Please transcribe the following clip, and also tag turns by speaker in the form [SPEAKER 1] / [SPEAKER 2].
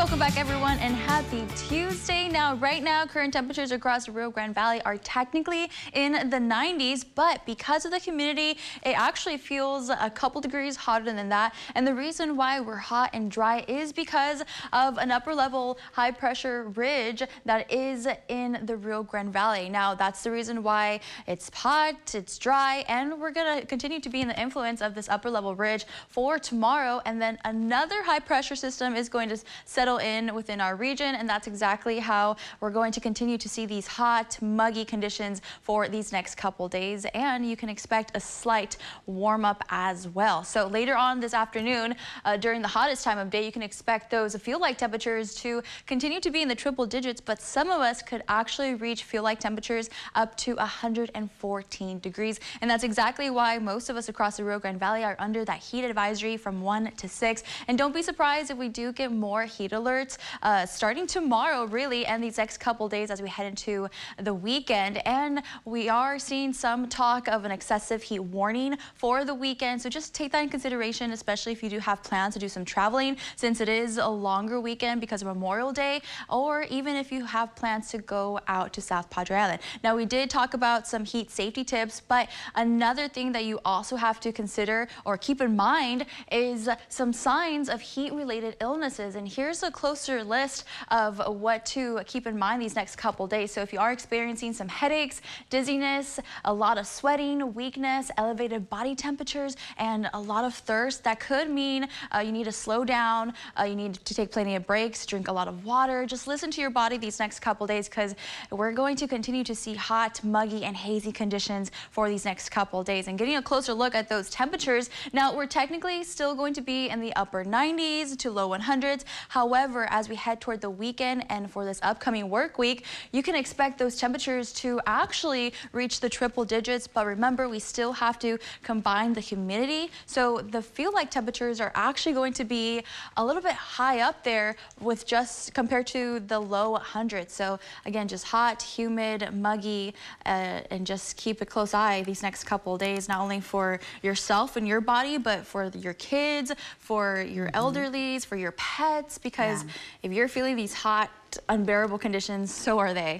[SPEAKER 1] welcome back everyone and happy Tuesday. Now, right now, current temperatures across the Rio Grande Valley are technically in the 90s, but because of the humidity, it actually feels a couple degrees hotter than that. And the reason why we're hot and dry is because of an upper level high pressure ridge that is in the Rio Grande Valley. Now, that's the reason why it's hot, it's dry, and we're gonna continue to be in the influence of this upper level ridge for tomorrow. And then another high pressure system is going to settle settle in within our region, and that's exactly how we're going to continue to see these hot, muggy conditions for these next couple days, and you can expect a slight warm up as well. So later on this afternoon, uh, during the hottest time of day, you can expect those feel-like temperatures to continue to be in the triple digits, but some of us could actually reach feel-like temperatures up to 114 degrees, and that's exactly why most of us across the Rio Grande Valley are under that heat advisory from 1 to 6, and don't be surprised if we do get more heat alerts uh, starting tomorrow, really, and these next couple days as we head into the weekend. And we are seeing some talk of an excessive heat warning for the weekend. So just take that in consideration, especially if you do have plans to do some traveling, since it is a longer weekend because of Memorial Day, or even if you have plans to go out to South Padre Island. Now, we did talk about some heat safety tips, but another thing that you also have to consider or keep in mind is some signs of heat-related illnesses. And here's a a closer list of what to keep in mind these next couple days. So if you are experiencing some headaches, dizziness, a lot of sweating, weakness, elevated body temperatures, and a lot of thirst, that could mean uh, you need to slow down, uh, you need to take plenty of breaks, drink a lot of water. Just listen to your body these next couple days because we're going to continue to see hot, muggy, and hazy conditions for these next couple days. And getting a closer look at those temperatures, now we're technically still going to be in the upper 90s to low 100s. However, However, as we head toward the weekend and for this upcoming work week, you can expect those temperatures to actually reach the triple digits. But remember, we still have to combine the humidity. So the feel like temperatures are actually going to be a little bit high up there with just compared to the low hundreds. So again, just hot, humid, muggy, uh, and just keep a close eye these next couple days, not only for yourself and your body, but for your kids, for your mm -hmm. elderlies, for your pets, because because yeah. if you're feeling these hot, unbearable conditions, so are they.